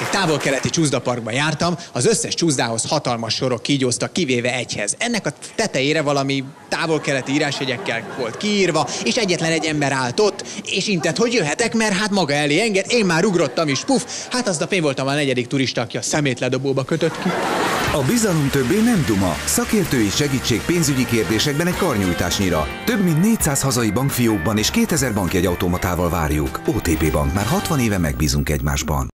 Egy távol-keleti csúszdaparkban jártam, az összes csúszdához hatalmas sorok kígyóztak, kivéve egyhez. Ennek a tetejére valami távol-keleti írásjegyekkel volt kiírva, és egyetlen egy ember állt ott, és intett, hogy jöhetek, mert hát maga elé enged, én már ugrottam is, puf, hát aznap én voltam a negyedik turista, aki a szemétledobóba kötött ki. A bizalom többé nem duma. Szakértői segítség pénzügyi kérdésekben egy karnyújtásnyira. Több mint 400 hazai bankfiókban és 2000 bankjegyautomatával várjuk. OTP Bank már 60 éve megbízunk egymásban.